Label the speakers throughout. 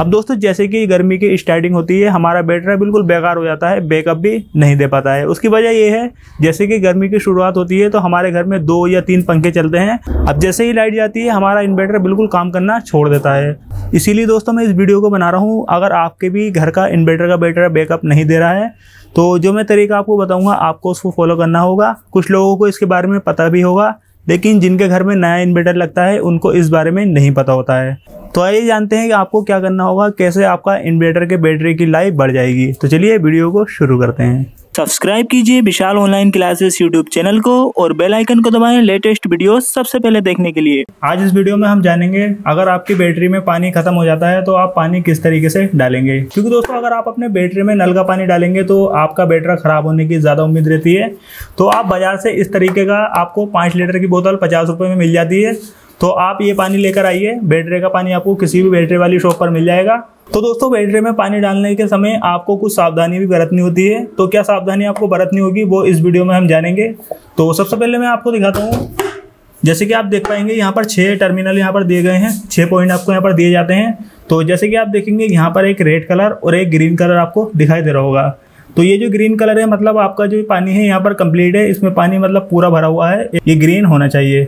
Speaker 1: अब दोस्तों, जैसे कि गर्मी की स्टार्टिंग होती है, हमारा बैटरी बिल्कुल बेकार हो जाता है बैकअप भी नहीं दे पाता है। उसकी वजह यह है, जैसे कि गर्मी की शुरुआत होती है तो हमारे घर में दो या तीन पंखे चलते हैं। अब जैसे ही लाइट जाती है, हमारा इन्वर्टर बिल्कुल काम करना छोड़ देता है। इसीलिए दोस्तों, मैं इस वीडियो को बना रहा हूँ। अगर आपके भी घर का इन्वर्टर का बैटरा बैकअप नहीं दे रहा है तो जो मैं तरीका आपको बताऊँगा, आपको उसको फॉलो करना होगा। कुछ लोगों को इसके बारे में पता भी होगा, लेकिन जिनके घर में नया इन्वर्टर लगता है, उनको इस बारे में नहीं पता होता है। तो आइए जानते हैं कि आपको क्या करना होगा कैसे आपका इन्वर्टर के बैटरी की लाइफ बढ़ जाएगी। तो चलिए वीडियो को शुरू करते हैं।
Speaker 2: सब्सक्राइब कीजिए Vishal online classes YouTube channel को और बेल आइकन को दबाएँ लेटेस्ट वीडियो सबसे पहले देखने के लिए।
Speaker 1: आज इस वीडियो में हम जानेंगे अगर आपकी बैटरी में पानी खत्म हो जाता है तो आप पानी किस तरीके से डालेंगे। क्योंकि दोस्तों अगर आप अपने बैटरी में नल का पानी डालेंगे तो आपका बैटरा खराब होने की ज़्यादा उम्मीद रहती है। तो आप बाज़ार से इस तरीके का आपको पाँच लीटर की बोतल पचास रुपये में मिल जाती है। तो आप ये पानी लेकर आइए। बैटरी का पानी आपको किसी भी बैटरी वाली शॉप पर मिल जाएगा। तो दोस्तों बैटरी में पानी डालने के समय आपको कुछ सावधानी भी बरतनी होती है। तो क्या सावधानी आपको बरतनी होगी, वो इस वीडियो में हम जानेंगे। तो सबसे पहले मैं आपको दिखाता हूँ। जैसे कि आप देख पाएँगे, यहाँ पर छः टर्मिनल यहाँ पर दिए गए हैं। छः पॉइंट आपको यहाँ पर दिए जाते हैं। तो जैसे कि आप देखेंगे, यहाँ पर एक रेड कलर और एक ग्रीन कलर आपको दिखाई दे रहा होगा। तो ये जो ग्रीन कलर है मतलब आपका जो पानी है, यहाँ पर कंप्लीट है। इसमें पानी मतलब पूरा भरा हुआ है। ये ग्रीन होना चाहिए।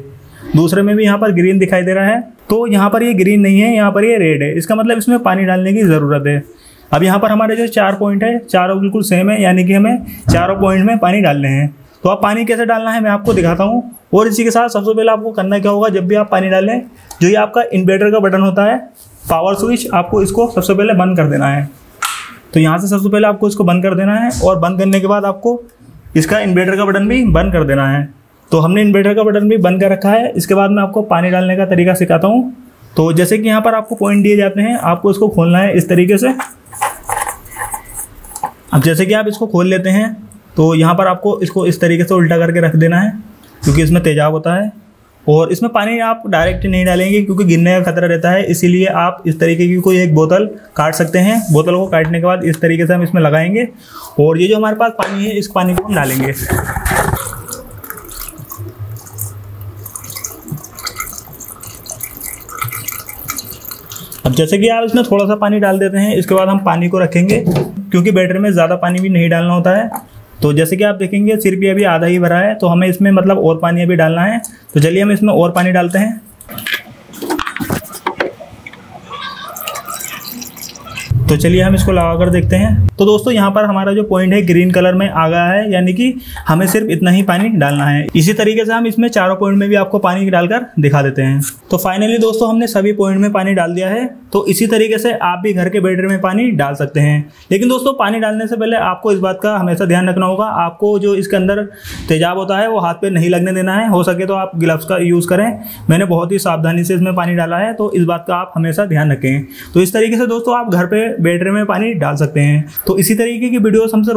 Speaker 1: दूसरे में भी यहाँ पर ग्रीन दिखाई दे रहा है। तो यहाँ पर ये ग्रीन नहीं है, यहाँ पर ये रेड है। इसका मतलब इसमें पानी डालने की ज़रूरत है। अब यहाँ पर हमारे जो चार पॉइंट है, चारों बिल्कुल सेम है, यानी कि हमें चारों पॉइंट में पानी डालने हैं। तो आप पानी कैसे डालना है, मैं आपको दिखाता हूँ। और इसी के साथ सबसे पहले आपको करना क्या होगा, जब भी आप पानी डालें, जो ये आपका इन्वर्टर का बटन होता है पावर स्विच आपको इसको सबसे पहले बंद कर देना है। तो यहाँ से सबसे पहले आपको इसको बंद कर देना है और बंद करने के बाद आपको इसका इन्वर्टर का बटन भी बंद कर देना है। तो हमने इन्वर्टर का बटन भी बंद कर रखा है। इसके बाद मैं आपको पानी डालने का तरीका सिखाता हूँ। तो जैसे कि यहाँ पर आपको पॉइंट दिए जाते हैं, आपको इसको खोलना है इस तरीके से। अब जैसे कि आप इसको खोल लेते हैं तो यहाँ पर आपको इसको इस तरीके से उल्टा करके रख देना है, क्योंकि इसमें तेजाब होता है। और इसमें पानी आप डायरेक्ट नहीं डालेंगे, क्योंकि गिरने का खतरा रहता है। इसीलिए आप इस तरीके की कोई एक बोतल काट सकते हैं। बोतल को काटने के बाद इस तरीके से हम इसमें लगाएँगे। और ये जो हमारे पास पानी है, इस पानी को हम डालेंगे। अब जैसे कि आप इसमें थोड़ा सा पानी डाल देते हैं, इसके बाद हम पानी को रखेंगे, क्योंकि बैटरी में ज़्यादा पानी भी नहीं डालना होता है। तो जैसे कि आप देखेंगे, सिर्फ़ ये अभी आधा ही भरा है तो हमें इसमें मतलब और पानी अभी डालना है। तो चलिए हम इसमें और पानी डालते हैं। तो चलिए हम इसको लगा कर देखते हैं। तो दोस्तों, यहाँ पर हमारा जो पॉइंट है ग्रीन कलर में आ गया है, यानी कि हमें सिर्फ़ इतना ही पानी डालना है। इसी तरीके से हम इसमें चारों पॉइंट में भी आपको पानी डालकर दिखा देते हैं। तो फाइनली दोस्तों, हमने सभी पॉइंट में पानी डाल दिया है। तो इसी तरीके से आप भी घर के बेडर में पानी डाल सकते हैं। लेकिन दोस्तों, पानी डालने से पहले आपको इस बात का हमेशा ध्यान रखना होगा। आपको जो इसके अंदर तेजाब होता है, वो हाथ पे नहीं लगने देना है। हो सके तो आप ग्लव्स का यूज़ करें। मैंने बहुत ही सावधानी से इसमें पानी डाला है तो इस बात का आप हमेशा ध्यान रखें। तो इस तरीके से दोस्तों, आप घर पर बेडर में पानी डाल सकते हैं। तो इसी तरीके की वीडियोज़ हमसे